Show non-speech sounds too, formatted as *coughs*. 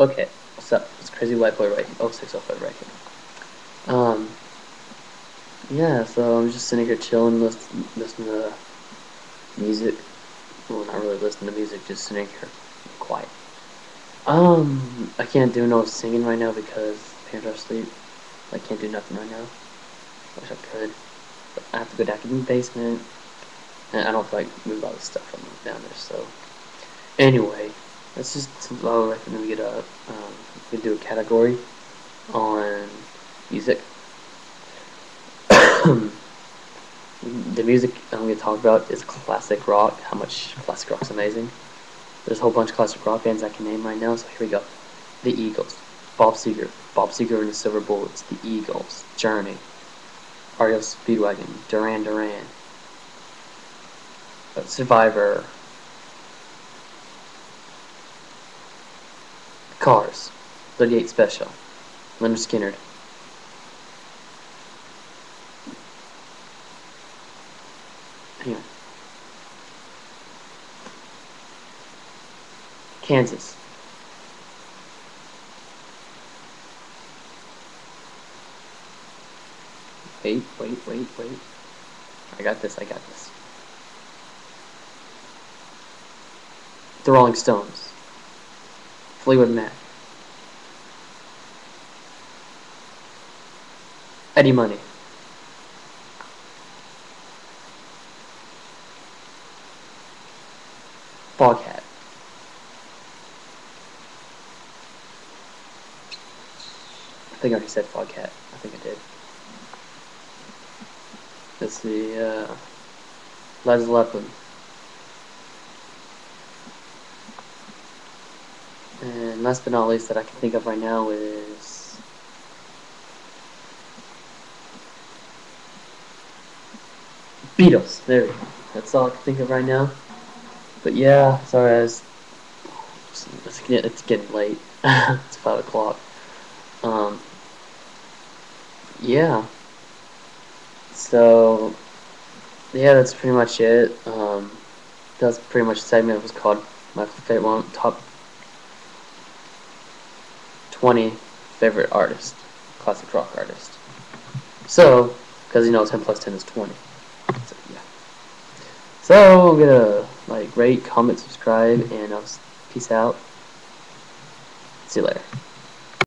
Okay, what's up? It's Crazy White Boy right here. Oh, 605 right here. Um, yeah, so I'm just sitting here chilling, listening, listening to music. Well, not really listening to music, just sitting here quiet. Um, I can't do no singing right now because parents are asleep. I can't do nothing right now. Wish I could. But I have to go down in the basement. And I don't like move all this stuff down there, so. Anyway, let's just and then we get up. Um, we do a category on music. *coughs* the music I'm going to talk about is classic rock. How much classic rock's amazing. There's a whole bunch of classic rock bands I can name right now, so here we go. The Eagles, Bob Seger, Bob Seger and the Silver Bullets, The Eagles, Journey, REO Speedwagon, Duran Duran, Survivor, Cars, 38 Special, Lynyrd Skynyrd. Anyway. Kansas. Wait, wait, wait, wait. I got this, I got this. The Rolling Stones. Fleetwood Mac. Eddie Money. Foghat. I think I already said Foghat. I think I did. Let's see, uh, Led Zeppelin. And last but not least that I can think of right now is Beatles. There we go. That's all I can think of right now. But yeah, sorry, I was, it's, getting, it's getting late. *laughs* it's 5 o'clock. Um, yeah. So, yeah, that's pretty much it. Um, that's pretty much the segment. It was called my favorite one, top 20 favorite artist, classic rock artist. So, because you know 10 plus 10 is 20. So, yeah. So, I'm gonna like rate, comment, subscribe, and I'll peace out. See you later.